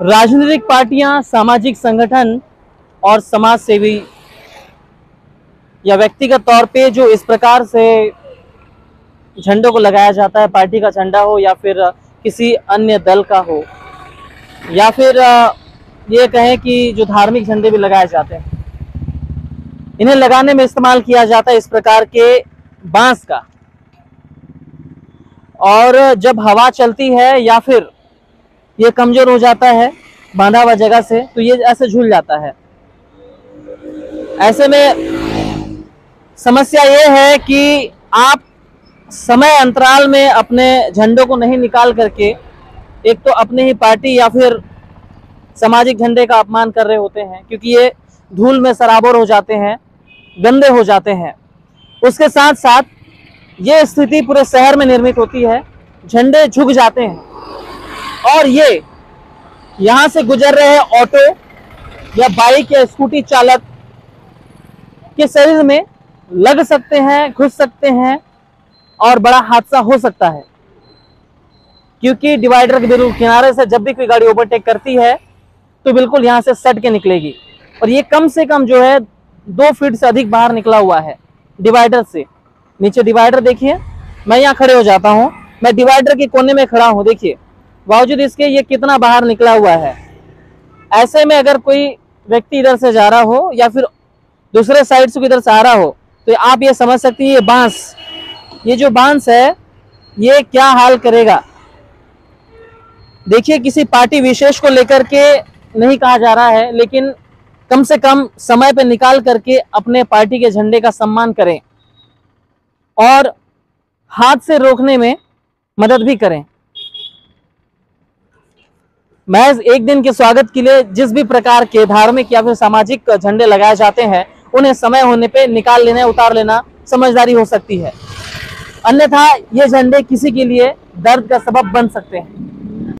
राजनीतिक पार्टियाँ, सामाजिक संगठन और समाज सेवी या व्यक्तिगत तौर पे जो इस प्रकार से झंडों को लगाया जाता है, पार्टी का झंडा हो या फिर किसी अन्य दल का हो, या फिर ये कहें कि जो धार्मिक झंडे भी लगाए जाते हैं। इन्हें लगाने में इस्तेमाल किया जाता है इस प्रकार के बाँस का। और जब हवा चलती है या फिर ये कमज़ोर हो जाता है, बांधा हुआ जगह से तो ये ऐसे झूल जाता है। ऐसे में समस्या ये है कि आप समय अंतराल में अपने झंडों को नहीं निकाल करके, एक तो अपने ही पार्टी या फिर सामाजिक झंडे का अपमान कर रहे होते हैं, क्योंकि ये धूल में सराबोर हो जाते हैं, गंदे हो जाते हैं। उसके साथ साथ ये स्थिति पूरे शहर में निर्मित होती है, झंडे झुक जाते हैं। और ये यहाँ से गुजर रहे ऑटो या बाइक या स्कूटी चालक के शरीर में लग सकते हैं, घुस सकते हैं और बड़ा हादसा हो सकता है। क्योंकि डिवाइडर के बिल्कुल किनारे से जब भी कोई गाड़ी ओवरटेक करती है तो बिल्कुल यहाँ से सट के निकलेगी। और ये कम से कम जो है, दो फीट से अधिक बाहर निकला हुआ है डिवाइडर से। नीचे डिवाइडर देखिए, मैं यहाँ खड़े हो जाता हूँ। मैं डिवाइडर के कोने में खड़ा हूँ, देखिए। बावजूद इसके ये कितना बाहर निकला हुआ है। ऐसे में अगर कोई व्यक्ति इधर से जा रहा हो या फिर दूसरे साइड से इधर से आ रहा हो तो आप ये समझ सकती हैं, ये बाँस, ये जो बाँस है, ये क्या हाल करेगा? देखिए, किसी पार्टी विशेष को लेकर के नहीं कहा जा रहा है, लेकिन कम से कम समय पे निकाल करके अपने पार्टी के झंडे का सम्मान करें और हाथ से रोकने में मदद भी करें। महज एक दिन के स्वागत के लिए जिस भी प्रकार के धार्मिक या फिर सामाजिक झंडे लगाए जाते हैं, उन्हें समय होने पे निकाल लेना, उतार लेना समझदारी हो सकती है। अन्यथा, ये झंडे किसी के लिए दर्द का सबब बन सकते हैं।